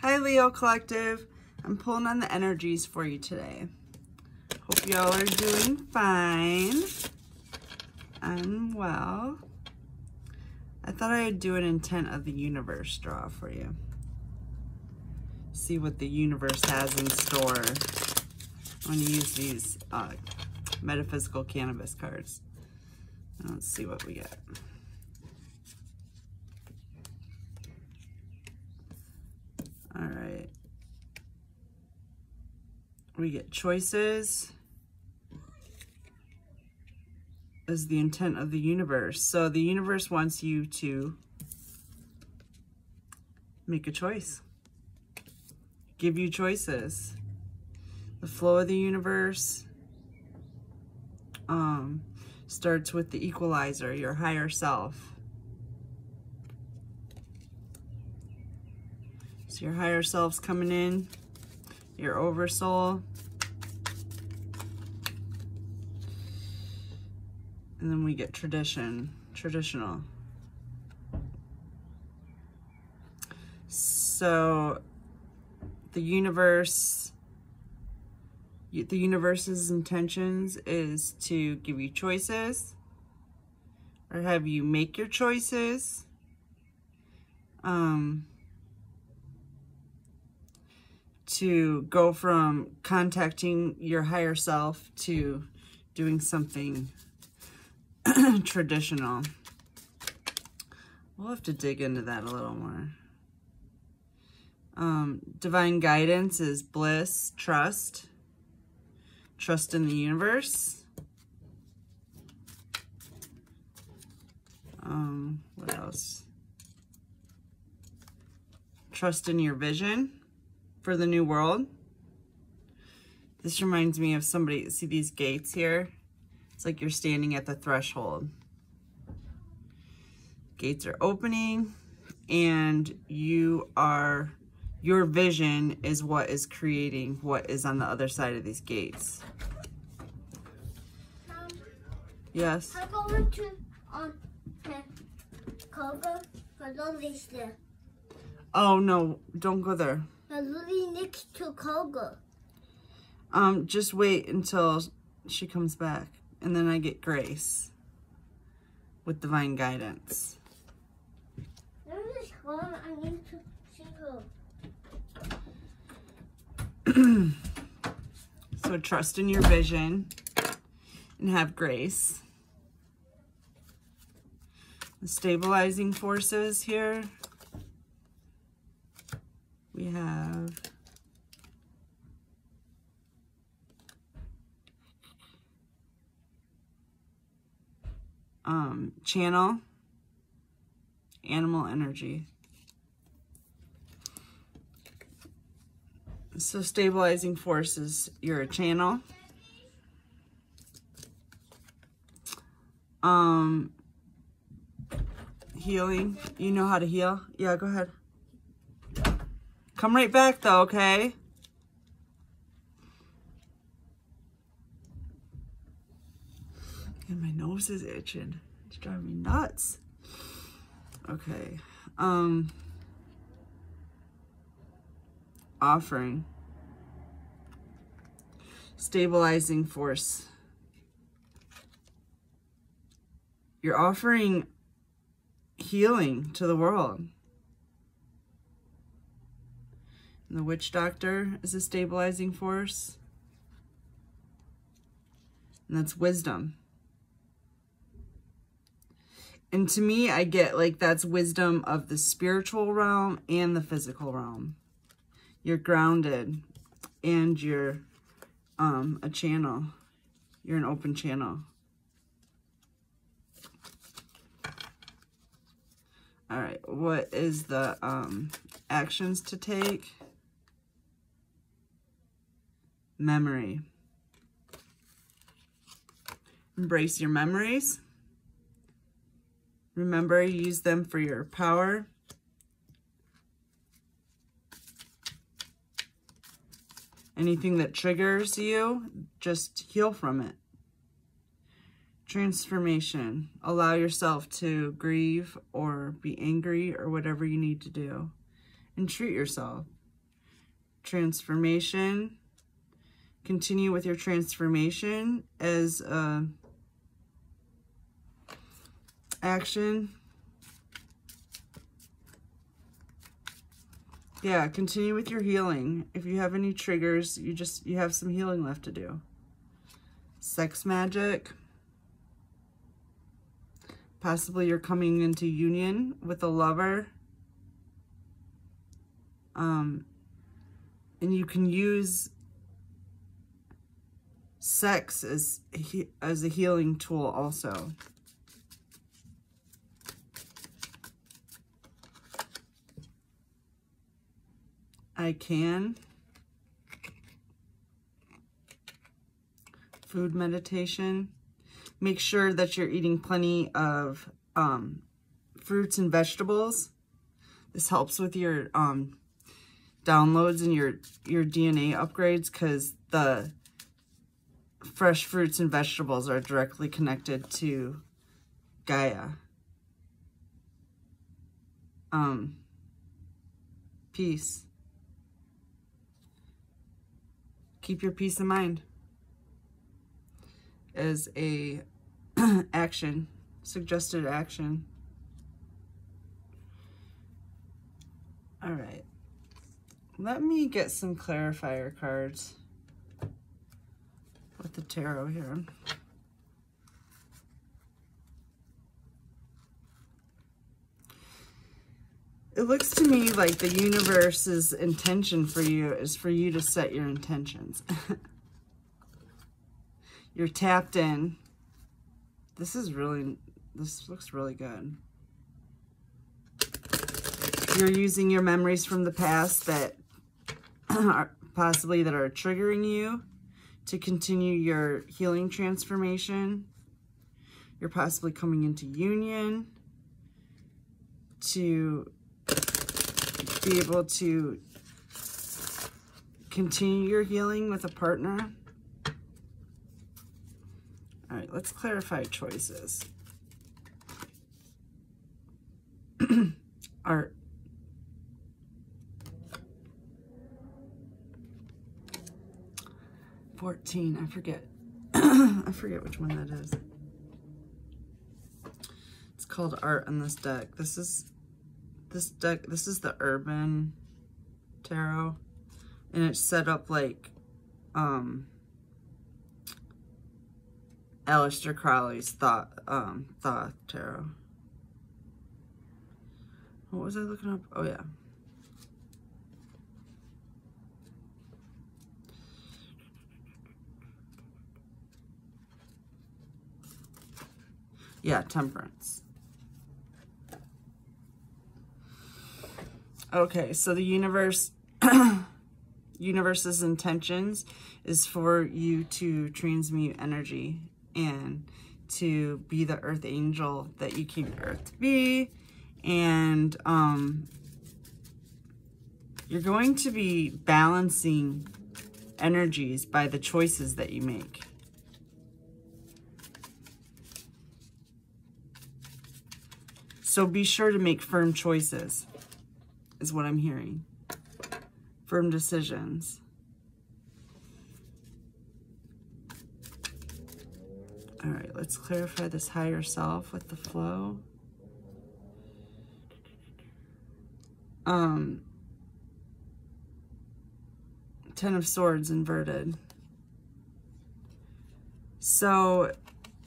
Hi, Leo Collective. I'm pulling on the energies for you today. Hope y'all are doing fine. I'm well. I thought I'd do an intent of the universe draw for you. See what the universe has in store. I'm going to use these uh, metaphysical cannabis cards. Let's see what we get. All right. We get choices is the intent of the universe. So the universe wants you to make a choice. Give you choices. The flow of the universe um, starts with the equalizer, your higher self. So your higher self's coming in, your oversoul. And then we get tradition, traditional. So the universe, the universe's intentions is to give you choices or have you make your choices. Um, to go from contacting your higher self to doing something traditional. We'll have to dig into that a little more. Um, divine guidance is bliss, trust, trust in the universe. Um, what else? Trust in your vision for the new world. This reminds me of somebody, see these gates here? It's like you're standing at the threshold. Gates are opening and you are, your vision is what is creating what is on the other side of these gates. Yes? I'm going to um Coco for Lily's there. Oh, no, don't go there. Lily next to Coco. Um, just wait until she comes back and then I get grace with divine guidance. Lily's gone. I need to see. So trust in your vision and have grace. The stabilizing forces here. We have um, channel, animal energy. So stabilizing forces, you're a channel. Um, healing, you know how to heal? Yeah, go ahead. Come right back though, okay? And my nose is itching. It's driving me nuts. Okay. Um, offering. Stabilizing force. You're offering healing to the world. And the witch doctor is a stabilizing force. And that's wisdom. And to me, I get like that's wisdom of the spiritual realm and the physical realm. You're grounded and you're um, a channel. You're an open channel. All right, what is the um, actions to take? Memory. Embrace your memories. Remember, use them for your power. Anything that triggers you, just heal from it. Transformation. Allow yourself to grieve or be angry or whatever you need to do. And treat yourself. transformation. Continue with your transformation as a action. Yeah, continue with your healing. If you have any triggers, you just, you have some healing left to do. Sex magic. Possibly you're coming into union with a lover. Um, and you can use sex as, as a healing tool also. I can. Food meditation. Make sure that you're eating plenty of um, fruits and vegetables. This helps with your um, downloads and your, your DNA upgrades because the fresh fruits and vegetables are directly connected to Gaia. Um, peace. keep your peace of mind as a action, suggested action. All right. Let me get some clarifier cards with the tarot here. It looks to me like the universe's intention for you is for you to set your intentions. You're tapped in. This is really, this looks really good. You're using your memories from the past that are possibly that are triggering you to continue your healing transformation. You're possibly coming into union to be able to continue your healing with a partner. All right, let's clarify choices. Art. Fourteen, I forget. I forget which one that is. It's called art on this deck. This is this deck, this is the Urban Tarot. And it's set up like um, Aleister Crowley's Thought, um, Thoth Tarot. What was I looking up? Oh, yeah. Yeah, Temperance. Okay, so the universe, universe's intentions is for you to transmute energy and to be the earth angel that you came to earth to be. And um, you're going to be balancing energies by the choices that you make. So be sure to make firm choices is what I'm hearing. Firm decisions. All right, let's clarify this higher self with the flow. Um, Ten of Swords inverted. So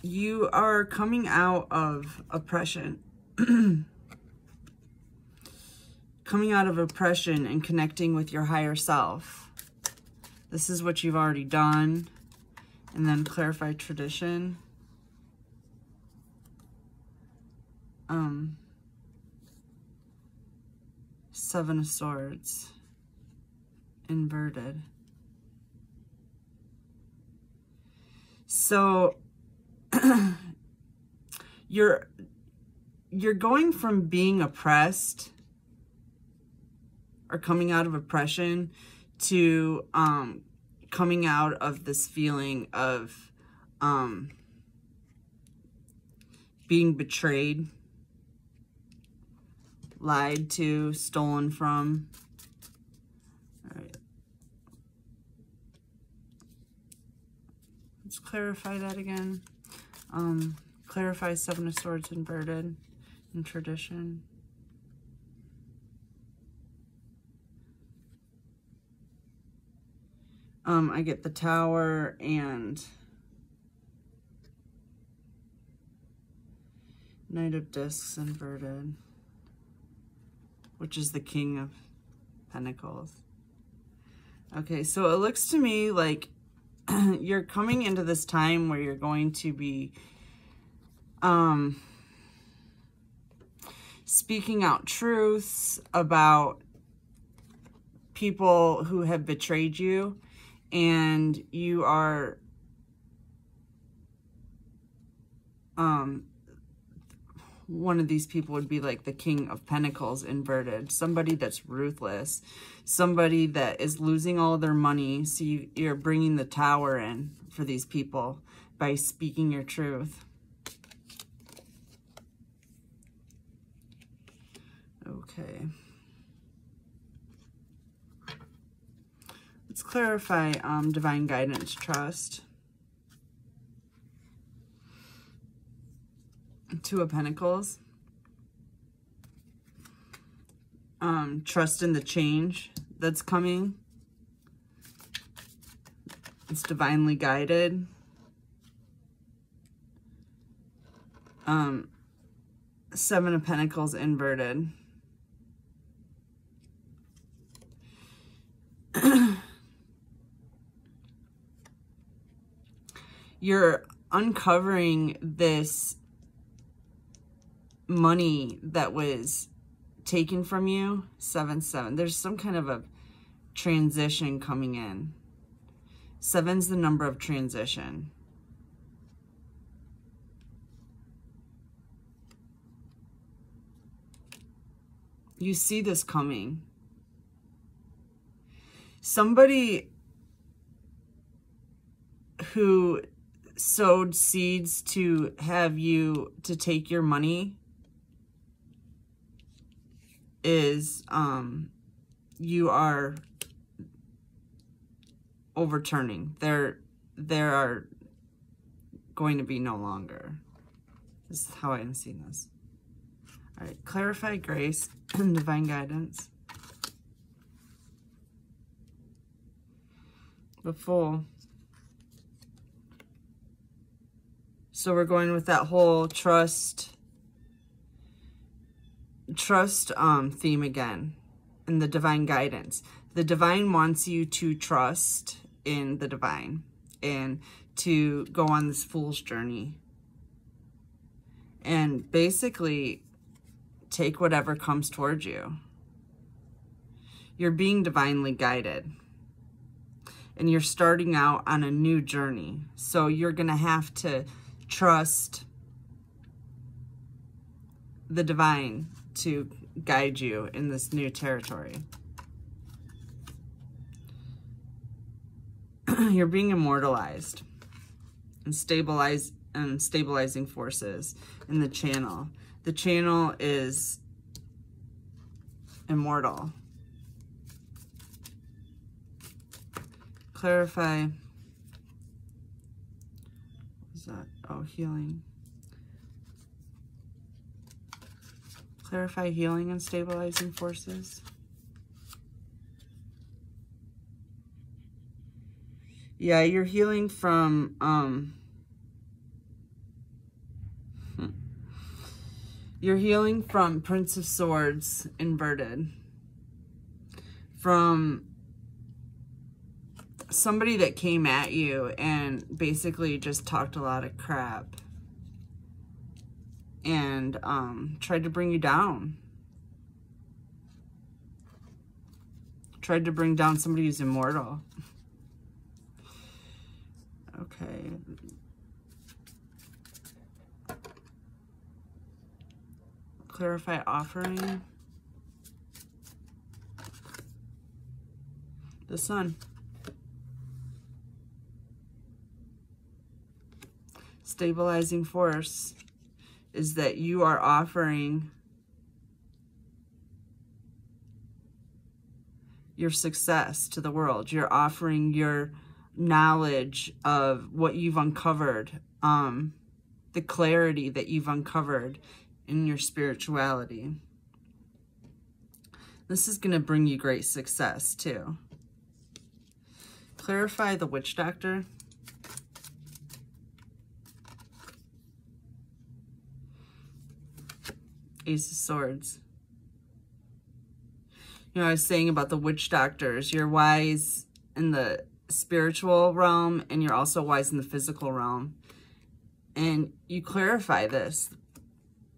you are coming out of oppression. coming out of oppression and connecting with your higher self. This is what you've already done. And then clarify tradition. Um, Seven of Swords. Inverted. So, you're, you're going from being oppressed or coming out of oppression to um, coming out of this feeling of um, being betrayed, lied to, stolen from. Let's clarify that again. Um, clarify Seven of Swords inverted in tradition. Um, I get the tower and Knight of Discs inverted, which is the King of Pentacles. Okay, so it looks to me like you're coming into this time where you're going to be um, speaking out truths about people who have betrayed you and you are um one of these people would be like the king of pentacles inverted. Somebody that's ruthless. Somebody that is losing all their money so you, you're bringing the tower in for these people by speaking your truth okay Let's clarify um, divine guidance trust. Two of Pentacles. Um, trust in the change that's coming. It's divinely guided. Um, Seven of Pentacles inverted. you're uncovering this money that was taken from you, 7-7. There's some kind of a transition coming in. Seven's the number of transition. You see this coming. Somebody who sowed seeds to have you to take your money is um you are overturning. There there are going to be no longer. This is how i'm seeing this. All right. Clarify grace and divine guidance the fool So we're going with that whole trust trust um, theme again and the divine guidance. The divine wants you to trust in the divine and to go on this fool's journey. And basically take whatever comes towards you. You're being divinely guided. And you're starting out on a new journey. So you're going to have to trust the divine to guide you in this new territory. You're being immortalized and stabilize and stabilizing forces in the channel. The channel is immortal. Clarify that? Oh, healing. Clarify healing and stabilizing forces. Yeah, you're healing from, um, you're healing from Prince of Swords inverted. From somebody that came at you and basically just talked a lot of crap and um, tried to bring you down. Tried to bring down somebody who's immortal. Okay. Clarify offering. The sun. Stabilizing force is that you are offering your success to the world. You're offering your knowledge of what you've uncovered, um, the clarity that you've uncovered in your spirituality. This is going to bring you great success too. Clarify the witch doctor. Ace of Swords. You know, I was saying about the witch doctors. You're wise in the spiritual realm and you're also wise in the physical realm. And you clarify this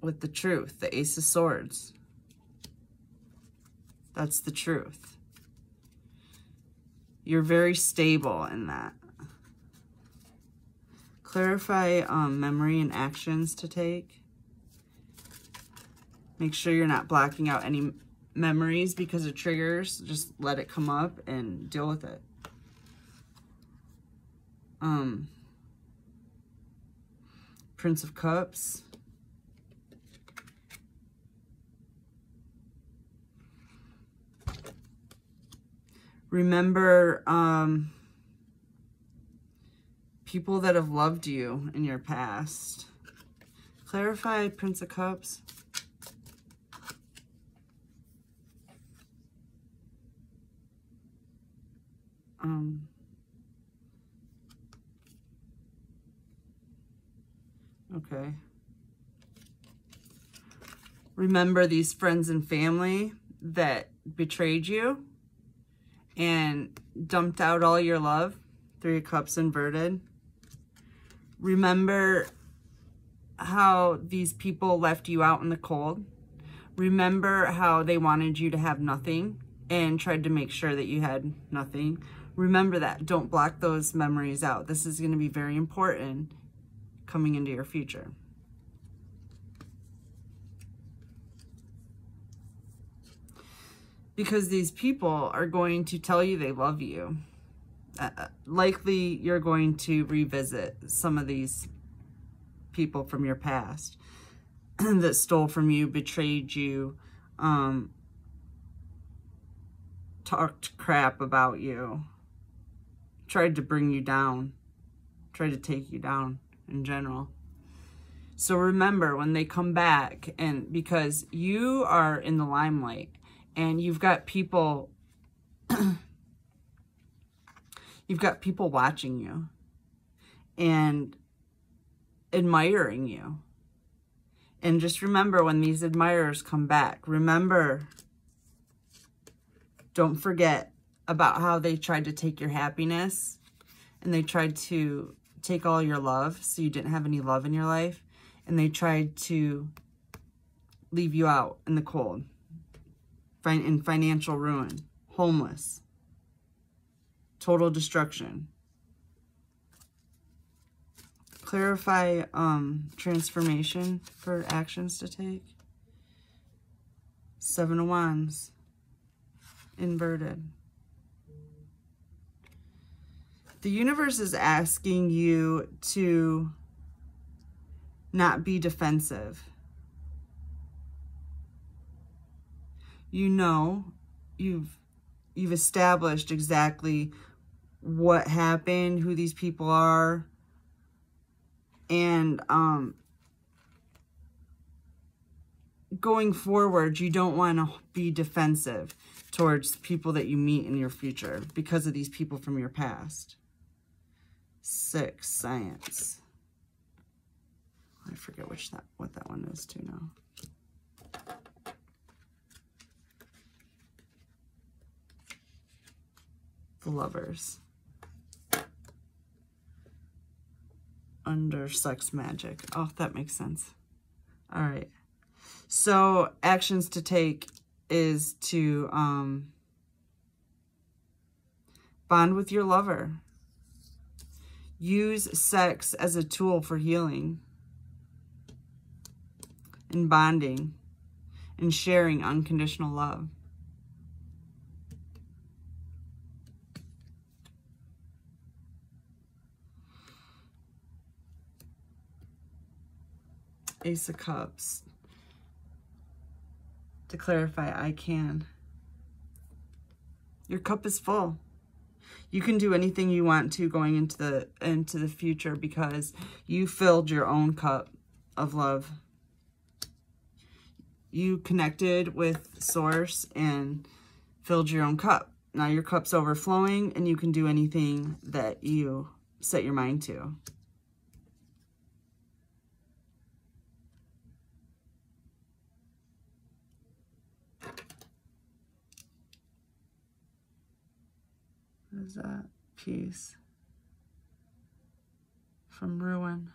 with the truth, the Ace of Swords. That's the truth. You're very stable in that. Clarify um, memory and actions to take. Make sure you're not blocking out any memories because of triggers. Just let it come up and deal with it. Um, Prince of Cups. Remember um, people that have loved you in your past. Clarify Prince of Cups. Um, okay. Remember these friends and family that betrayed you and dumped out all your love. Three of Cups inverted. Remember how these people left you out in the cold. Remember how they wanted you to have nothing and tried to make sure that you had nothing. Remember that. Don't block those memories out. This is going to be very important coming into your future. because these people are going to tell you they love you. Uh, uh likely you're going to revisit some of these people from your past that stole from you, betrayed you, um, talked crap about you, tried to bring you down, tried to take you down in general. So remember when they come back and because you are in the limelight and you've got people you've got people watching you and admiring you. And just remember when these admirers come back, remember, don't forget about how they tried to take your happiness and they tried to take all your love so you didn't have any love in your life and they tried to leave you out in the cold in financial ruin, homeless, total destruction. Clarify um, transformation for actions to take. Seven of Wands, inverted. The universe is asking you to not be defensive you know, you've you've established exactly what happened, who these people are, and um, going forward, you don't want to be defensive towards people that you meet in your future because of these people from your past. Six, science. I forget which that what that one is too now. the lovers under sex magic. Oh, that makes sense. All right. So actions to take is to um, bond with your lover. Use sex as a tool for healing and bonding and sharing unconditional love. Ace of Cups. To clarify, I can. Your cup is full. You can do anything you want to going into the into the future because you filled your own cup of love. You connected with source and filled your own cup. Now your cup's overflowing and you can do anything that you set your mind to. That peace? From Ruin.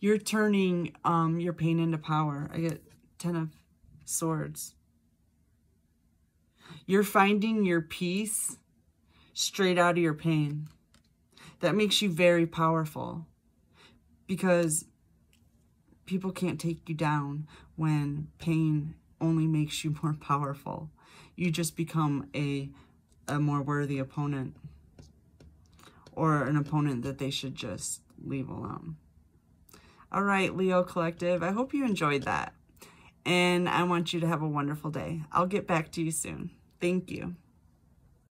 You're turning um, your pain into power. I get Ten of Swords. You're finding your peace straight out of your pain. That makes you very powerful because people can't take you down when pain only makes you more powerful. You just become a, a more worthy opponent or an opponent that they should just leave alone. All right, Leo Collective, I hope you enjoyed that. And I want you to have a wonderful day. I'll get back to you soon. Thank you.